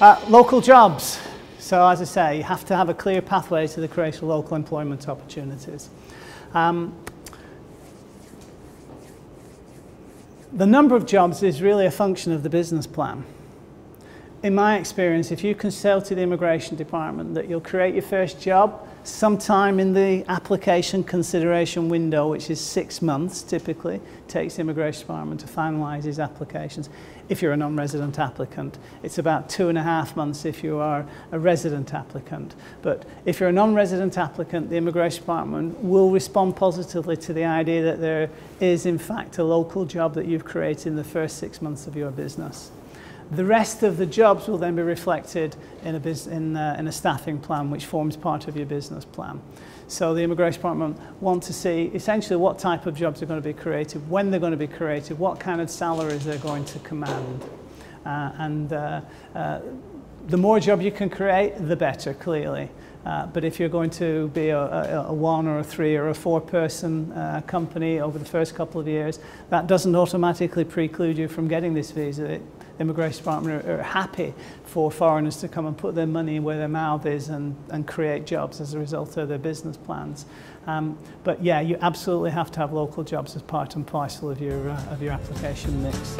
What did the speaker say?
Uh, local jobs. So as I say, you have to have a clear pathway to the creation of local employment opportunities. Um, the number of jobs is really a function of the business plan. In my experience, if you can sell to the immigration department that you'll create your first job sometime in the application consideration window, which is six months typically, takes the immigration department to finalise his applications. If you're a non-resident applicant, it's about two and a half months if you are a resident applicant. But if you're a non-resident applicant, the immigration department will respond positively to the idea that there is in fact a local job that you've created in the first six months of your business. The rest of the jobs will then be reflected in a, in, uh, in a staffing plan which forms part of your business plan. So the Immigration Department want to see essentially what type of jobs are going to be created, when they're going to be created, what kind of salaries they're going to command. Uh, and uh, uh, the more job you can create, the better, clearly. Uh, but if you're going to be a, a, a one or a three or a four person uh, company over the first couple of years, that doesn't automatically preclude you from getting this visa. It, Immigration Department are, happy for foreigners to come and put their money where their mouth is and, and create jobs as a result of their business plans. Um, but yeah, you absolutely have to have local jobs as part and parcel of your, uh, of your application mix.